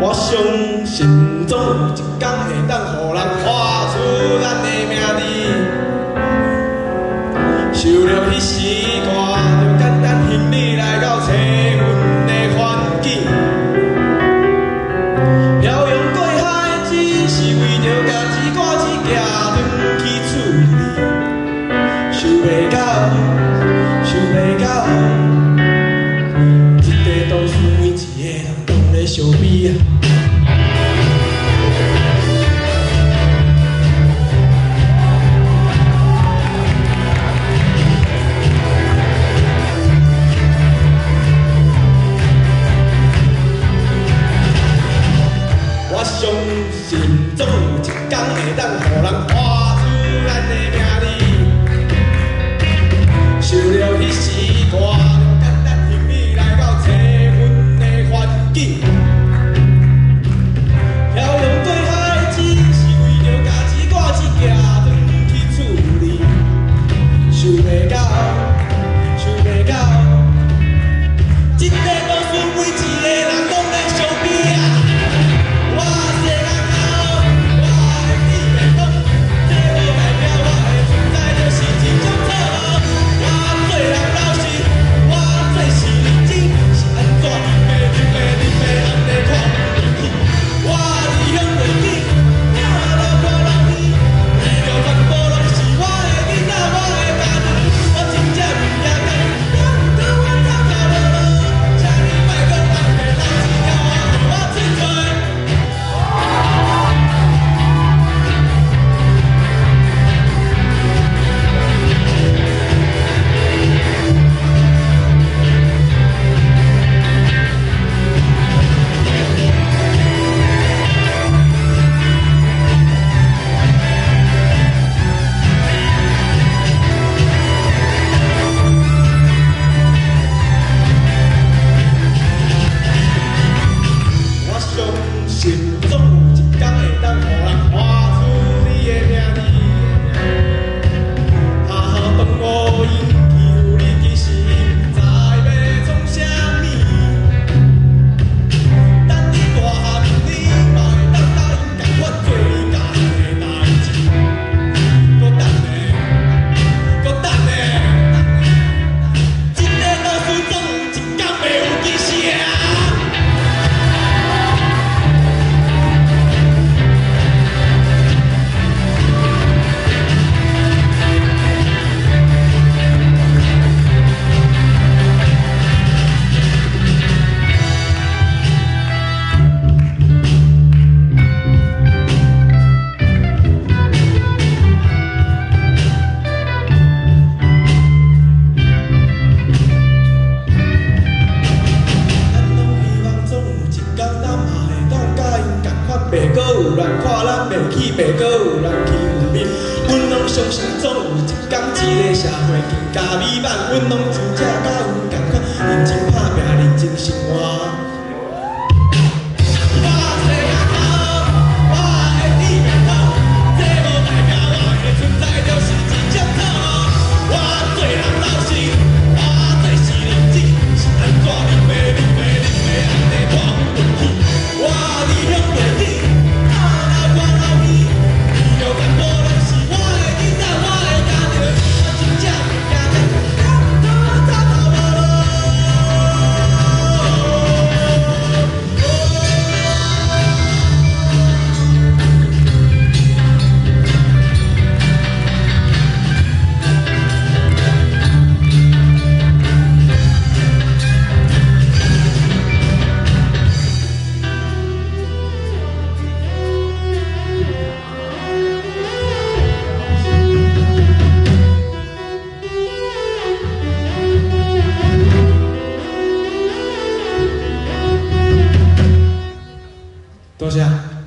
我相信总有一天会当予人看出咱的名字，除了历史。de. 有起飞，搁有人去有眠。阮拢相信总有一天，一个社会更加美满。阮拢自责到有感慨，认真打拼，认真生功。projeto.